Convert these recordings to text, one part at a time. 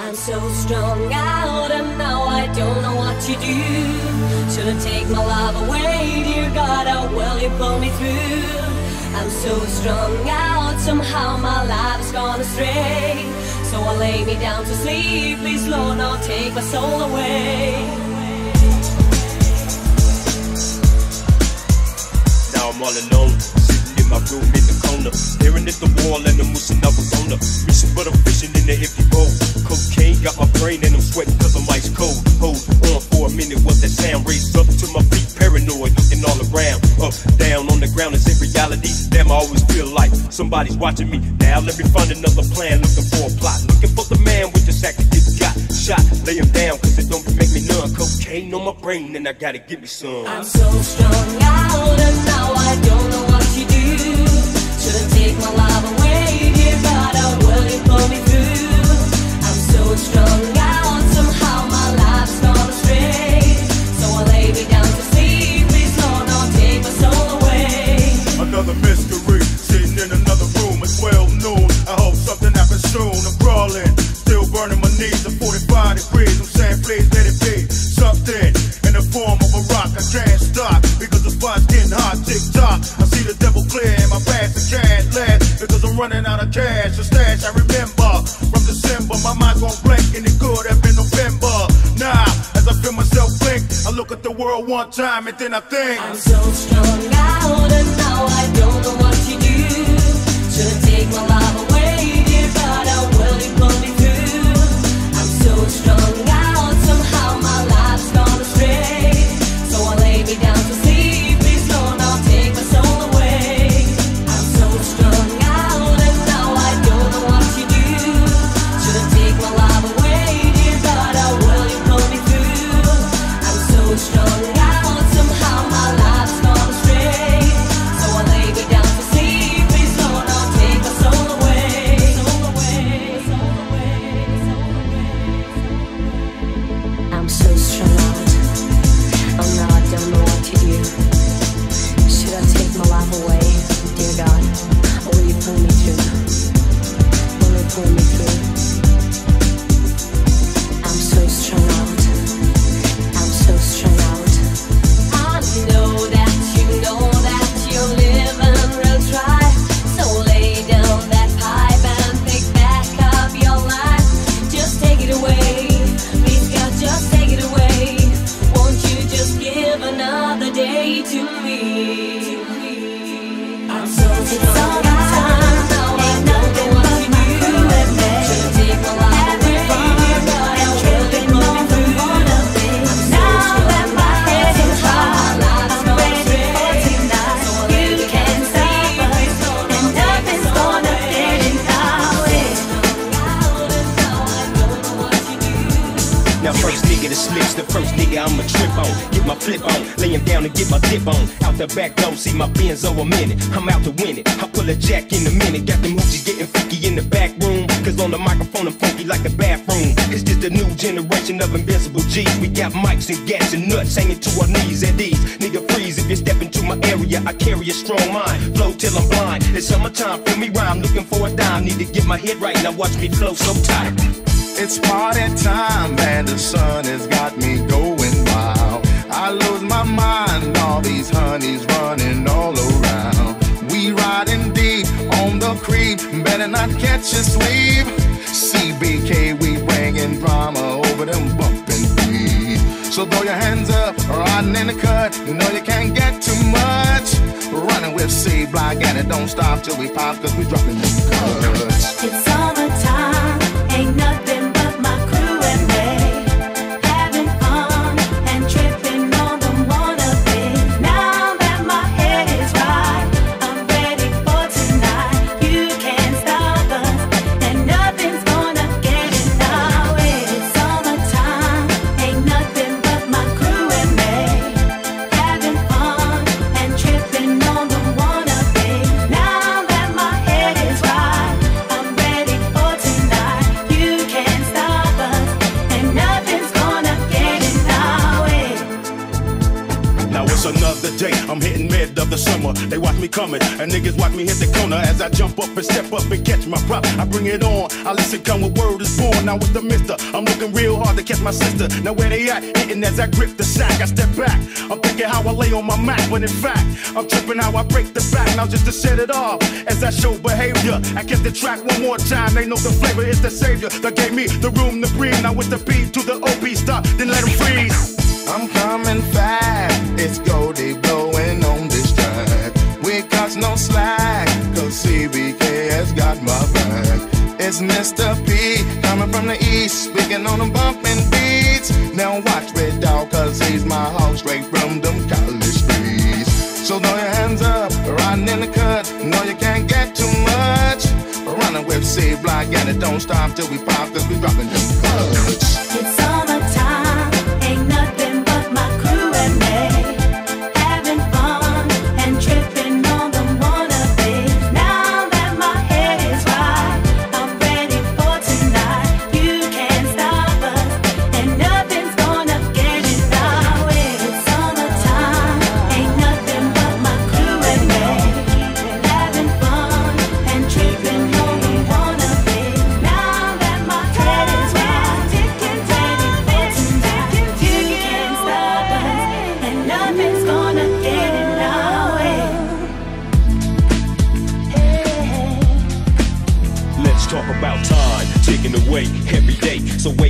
I'm so strung out and now I don't know what to do. Should I take my love away, dear God, oh, how will you pull me through? I'm so strung out, somehow my life's gone astray. So I lay me down to sleep, please Lord, now take my soul away. Now I'm all alone, sitting in my room in the corner, staring at the wall and I'm wishing I was on mission, but I'm fishing in the empty bowl. Cocaine got my brain and I'm sweating cause I'm ice cold. Hold on for a minute, what that sound? Raised up to my feet, paranoid, looking all around. Up, down, on the ground, is it reality? Damn, I always feel like somebody's watching me. Now let me find another plan, looking for a plot. Looking for the man with the sack that get got shot. Lay him down cause it don't make me numb. Cocaine on my brain and I gotta get me some. I'm so strung out and now I don't know what to do. Shouldn't take my love away, dear God, will you pull me through? Running out of cash. The stash I remember December. My mind's gone blank and it could have been November. Now, as I feel myself blink, I look at the world one time and then I think. I'm so strung out and now I don't know what dip on. Out the back door, see my Benzo a minute. I'm out to win it. I pull a jack in a minute. Got the moochies getting freaky in the back room. Cause on the microphone I'm funky like the bathroom. It's just a new generation of invincible G's. We got mics and gas and nuts hanging to our knees at these. Nigga freeze if you step into my area. I carry a strong mind. Flow till I'm blind. It's summertime, feel me rhyme. Looking for a dime. Need to get my head right. Now watch me flow so tight. It's party time and the sun is got honeys running all around. We riding deep on the creep, better not catch a sleep. CBK, we bringing drama over them bumping beats. So throw your hands up, riding in the cut. You know you can't get too much. Running with C Block and it don't stop till we pop, cause we dropping them cuts. The summer. They watch me coming, and niggas watch me hit the corner as I jump up and step up and catch my prop. I bring it on. I listen, come with word is born. Now with the mister, I'm looking real hard to catch my sister. Now where they at? Hitting as I grip the sack. I step back. I'm thinking how I lay on my mat, but in fact, I'm tripping how I break the back. Now just to set it off, as I show behavior. I catch the track one more time. They know the flavor is the savior that gave me the room to breathe. Now with the beat to the OP stop, then let let 'em freeze. I'm coming fast. It's Goldie no slack, cause CBK has got my back. It's Mr. P coming from the east, speaking on them bumping beats. Now watch Red Dog, cause he's my hog straight from them college streets. So throw your hands up, riding in the cut. No, you can't get too much. Running with C Block, and it don't stop till we pop, cause we rockin' them cuts.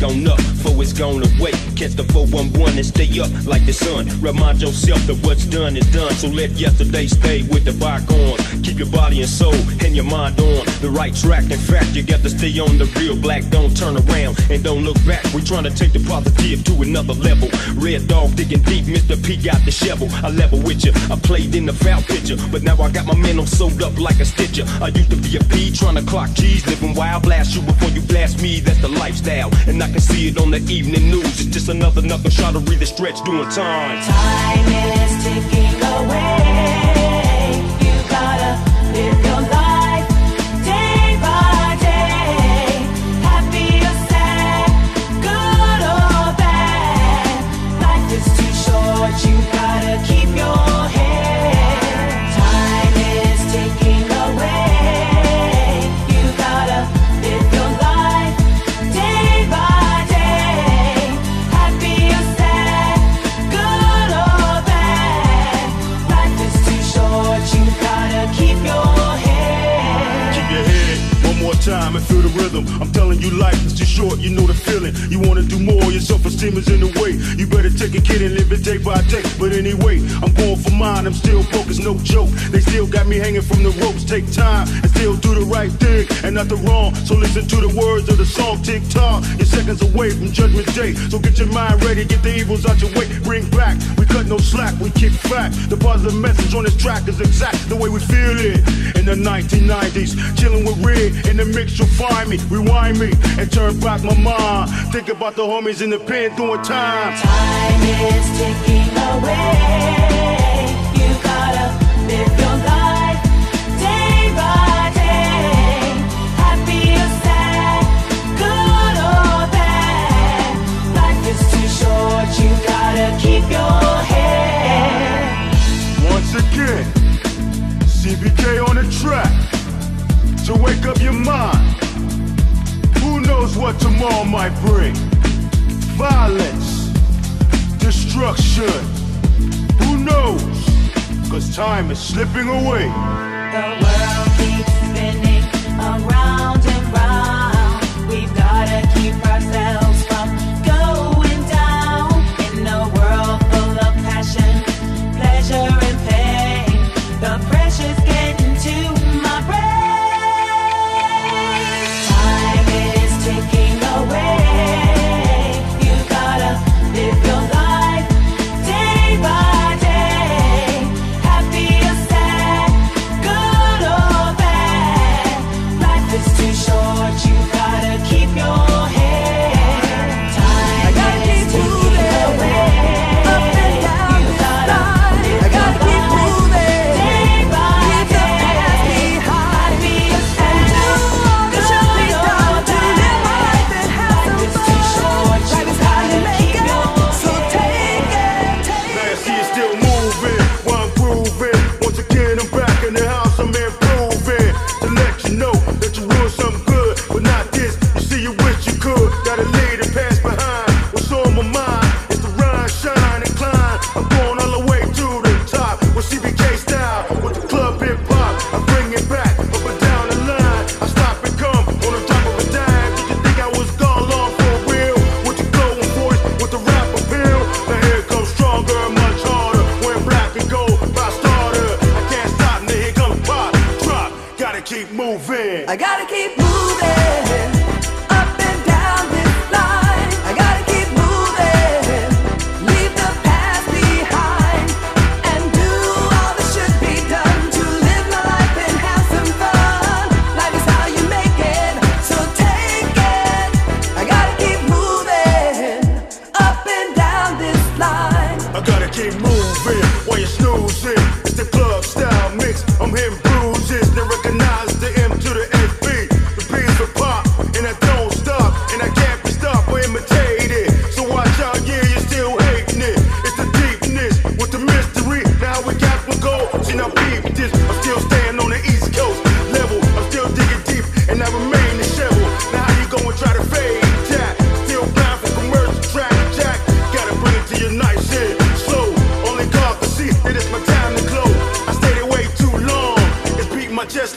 So wake on up, for it's gone away. Catch the 411 and stay up like the sun. Remind yourself that what's done is done. So let yesterday stay with the bygones. Keep your body and soul and your mind on the right track. In fact, you got to stay on the real black. Don't turn around and don't look back. We're trying to take the positive to another level. Red dog digging deep, Mr. P got the shovel. I level with you. I played in the foul picture, but now I got my mental sewed up like a stitcher. I used to be a P trying to clock G's, living wild. Blast you before you blast me. That's the lifestyle, and I can see it on the evening news. It's just another another shot to read the stretch doing time. Time is ticking away. And feel the rhythm. I'm telling you, life is too short. You know the feeling. You wanna do more, your self-esteem is in the way. You better take a kid and live it day by day. But anyway, I'm going for mine. I'm still it's no joke. They still got me hanging from the ropes. Take time and still do the right thing and not the wrong. So listen to the words of the song. Tick tock, you're seconds away from Judgment Day. So get your mind ready, get the evils out your way. Bring back, we cut no slack, we kick back. The positive message on this track is exact the way we feel it. In the 1990s, chilling with Red in the mix, find me. Rewind me and turn back my mind. Think about the homies in the pen doing time. Time is ticking away. Destruction. Who knows? Cause time is slipping away. The world keeps spinning around and round. We've gotta keep ourselves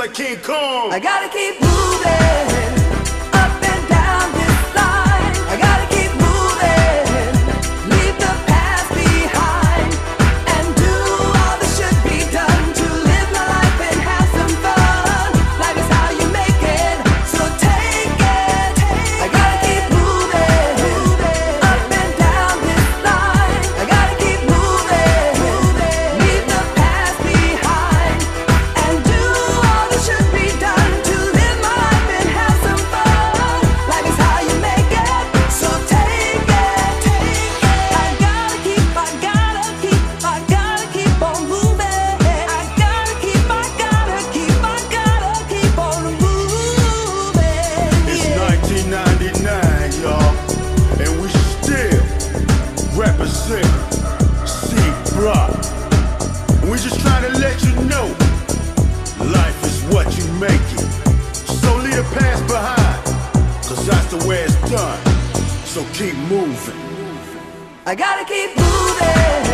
like King Kong. I gotta keep moving. Keep moving. I gotta keep moving